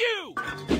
you!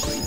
Bye.